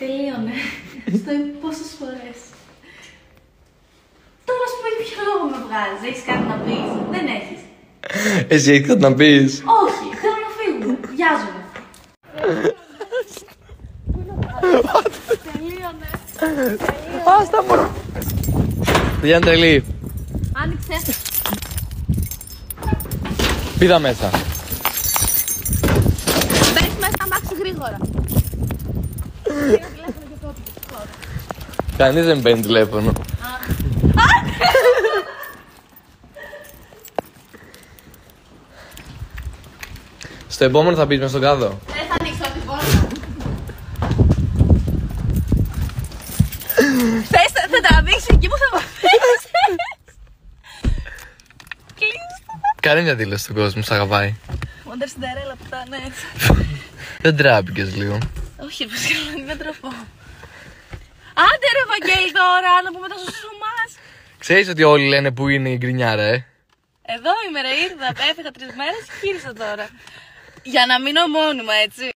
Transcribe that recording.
Τελείωνε. Στο είπε πόσες φορές. Τώρα σου πει ποιο λόγο με βγάζεις; Έχεις κάτι να πεις; Δεν έχεις. Εσύ έχεις κάτι να πεις; Όχι, θέλω να φύγουμε. Βιάζομαι. Τελείωνε. Άστα μου. Διάννη τρελή. Άνοιξε. Πήδα μέσα. Μπες μέσα στα μάξι γρήγορα. Κανείς δεν παίρνει τηλέφωνο. Στο επόμενο θα πεις μες στον κάδο. Δεν θα ανοίξω την πόρτα. Θες, θα τραβήξει εκεί που θα με αφήσεις. Κλείστο. Κάνε μια δήλωση στον κόσμο, σ' αγαπάει. Μόντερ Σιντερέλα που ήταν έτσι. Δεν τράπηκες λίγο. Όχι, ρε παιδί, δεν τροφό. Άντε ρε Βαγγέλη τώρα, να πούμε τα σωσού μας. Ξέρεις ότι όλοι λένε που είναι η γκρινιάρα, ε; Εδώ είμαι ρε, ήρθα, έφυγα τρεις μέρες και γύρισα τώρα. Για να μείνω μόνιμα, έτσι.